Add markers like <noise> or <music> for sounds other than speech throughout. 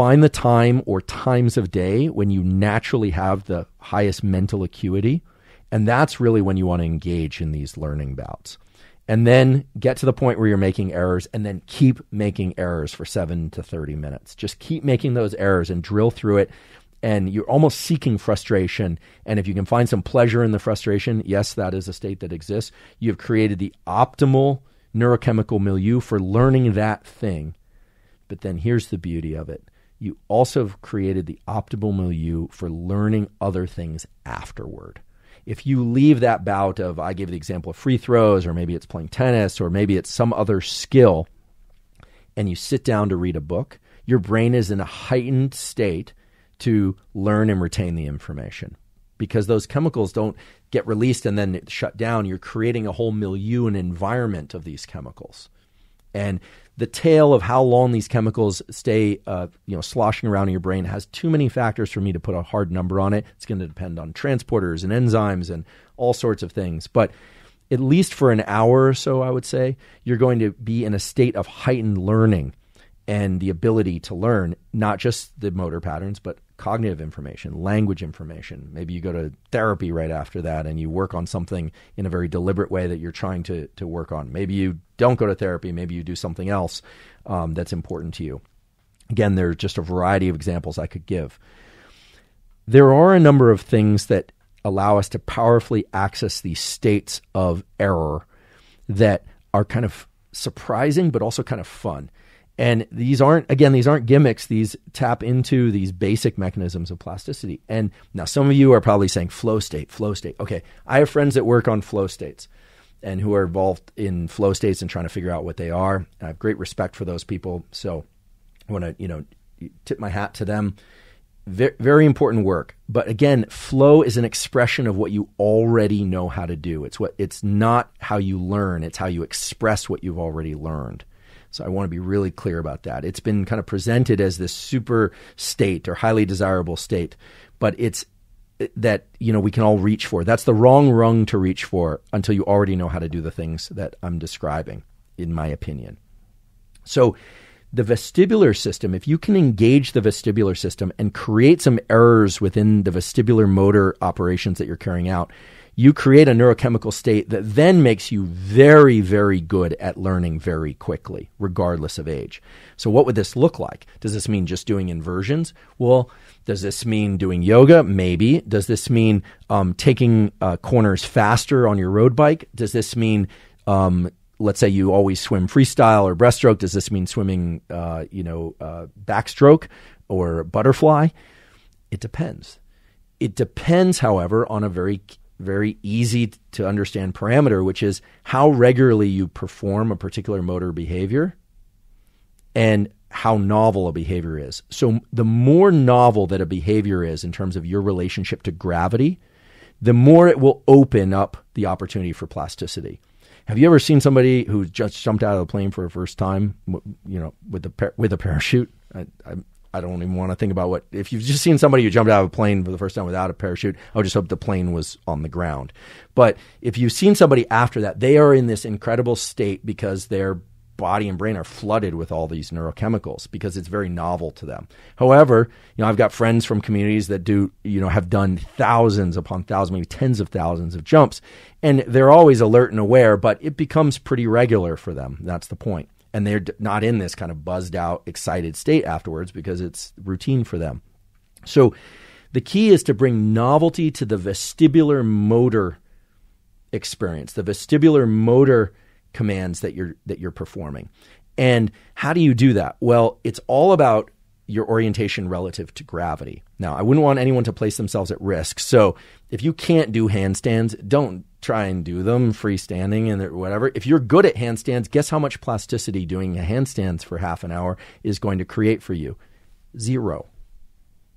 find the time or times of day when you naturally have the highest mental acuity. And that's really when you want to engage in these learning bouts. And then get to the point where you're making errors and then keep making errors for seven to 30 minutes. Just keep making those errors and drill through it. And you're almost seeking frustration. And if you can find some pleasure in the frustration, yes, that is a state that exists. You've created the optimal neurochemical milieu for learning that thing. But then here's the beauty of it you also have created the optimal milieu for learning other things afterward. If you leave that bout of, I gave the example of free throws, or maybe it's playing tennis, or maybe it's some other skill, and you sit down to read a book, your brain is in a heightened state to learn and retain the information because those chemicals don't get released and then shut down. You're creating a whole milieu and environment of these chemicals. And the tail of how long these chemicals stay, uh, you know, sloshing around in your brain has too many factors for me to put a hard number on it. It's going to depend on transporters and enzymes and all sorts of things. But at least for an hour or so, I would say, you're going to be in a state of heightened learning and the ability to learn not just the motor patterns, but cognitive information, language information. Maybe you go to therapy right after that and you work on something in a very deliberate way that you're trying to, to work on. Maybe you don't go to therapy, maybe you do something else um, that's important to you. Again, there's just a variety of examples I could give. There are a number of things that allow us to powerfully access these states of error that are kind of surprising but also kind of fun. And these aren't, again, these aren't gimmicks. These tap into these basic mechanisms of plasticity. And now some of you are probably saying flow state, flow state. Okay, I have friends that work on flow states and who are involved in flow states and trying to figure out what they are. I have great respect for those people. So I want to, you know, tip my hat to them. Very, very important work. But again, flow is an expression of what you already know how to do. It's what it's not how you learn, it's how you express what you've already learned. So I want to be really clear about that. It's been kind of presented as this super state or highly desirable state, but it's eh, that you know we can all reach for. That's the wrong rung to reach for until you already know how to do the things that I'm describing in my opinion. So the vestibular system, if you can engage the vestibular system and create some errors within the vestibular motor operations that you're carrying out, you create a neurochemical state that then makes you very, very good at learning very quickly, regardless of age. So, what would this look like? Does this mean just doing inversions? Well, does this mean doing yoga? Maybe. Does this mean um, taking uh, corners faster on your road bike? Does this mean um, let's say you always swim freestyle or breaststroke. Does this mean swimming, uh, you know, uh, backstroke or butterfly? It depends. It depends, however, on a very very easy to understand parameter, which is how regularly you perform a particular motor behavior and how novel a behavior is. So, the more novel that a behavior is in terms of your relationship to gravity, the more it will open up the opportunity for plasticity. Have you ever seen somebody who just jumped out of the plane for the first time, you know, with a with a parachute? I, I don't even want to think about what if you've just seen somebody who jumped out of a plane for the first time without a parachute. I would just hope the plane was on the ground. But if you've seen somebody after that, they are in this incredible state because their body and brain are flooded with all these neurochemicals because it's very novel to them. However, you know, I've got friends from communities that do, you know, have done thousands upon thousands, maybe tens of thousands of jumps, and they're always alert and aware, but it becomes pretty regular for them. That's the point and they're not in this kind of buzzed out, excited state afterwards because it's routine for them. So the key is to bring novelty to the vestibular motor experience, the vestibular motor commands that you're that you're performing. And how do you do that? Well, it's all about your orientation relative to gravity. Now, I wouldn't want anyone to place themselves at risk. So, if you can't do handstands, don't try and do them freestanding and whatever. If you're good at handstands, guess how much plasticity doing a handstands for half an hour is going to create for you? Zero.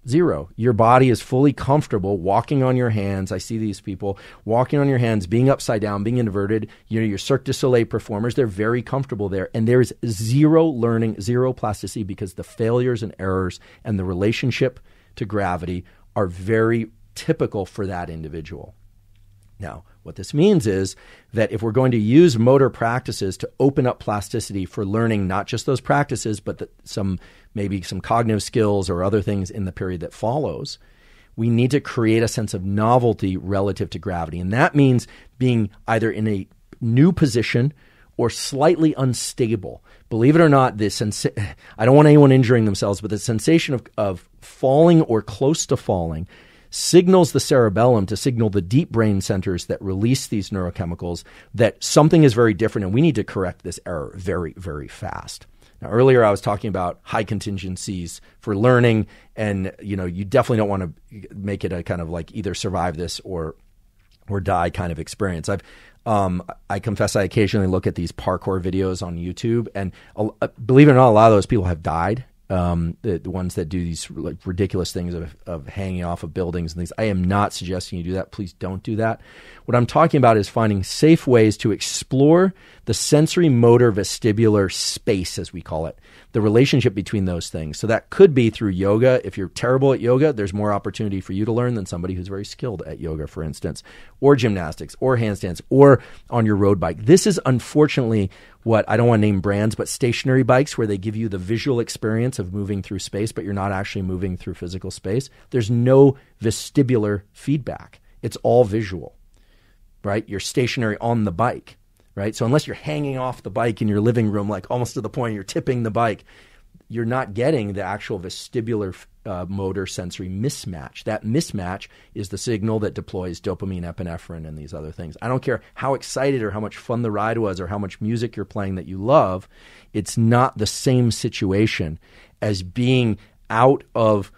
Zero. Your body is fully comfortable walking on your hands. I see these people walking on your hands, being upside down, being inverted. You know, your Cirque du Soleil performers, they're very comfortable there. And there's zero learning, zero plasticity because the failures and errors and the relationship to gravity are very typical for that individual. Now, what this means is that if we're going to use motor practices to open up plasticity for learning not just those practices, but some maybe some cognitive skills or other things in the period that follows. We need to create a sense of novelty relative to gravity. And that means being either in a new position or slightly unstable. Believe it or not, this sensa- <laughs> I don't want anyone injuring themselves, but the sensation of, of falling or close to falling signals the cerebellum to signal the deep brain centers that release these neurochemicals that something is very different and we need to correct this error very, very fast. Now, earlier I was talking about high contingencies for learning, and you know you definitely don't want to make it a kind of like either survive this or or die kind of experience. I've um, I confess I occasionally look at these parkour videos on YouTube, and uh, believe it or not, a lot of those people have died. Um, the, the, ones that do these like ridiculous things of, of hanging off of buildings and things. I am not suggesting you do that. Please don't do that. What I'm talking about is finding safe ways to explore the sensory motor vestibular space, as we call it, the relationship between those things. So that could be through yoga. If you're terrible at yoga, there's more opportunity for you to learn than somebody who's very skilled at yoga, for instance, or gymnastics, or handstands, or on your road bike. This is unfortunately what I don't want to name brands, but stationary bikes where they give you the visual experience of moving through space, but you're not actually moving through physical space. There's no vestibular feedback, it's all visual, right? You're stationary on the bike right? So unless you're hanging off the bike in your living room, like almost to the point you're tipping the bike, you're not getting the actual vestibular uh, motor sensory mismatch. That mismatch is the signal that deploys dopamine, epinephrine, and these other things. I don't care how excited or how much fun the ride was or how much music you're playing that you love. It's not the same situation as being out of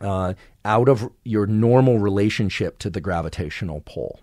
uh, out of your normal relationship to the gravitational pull.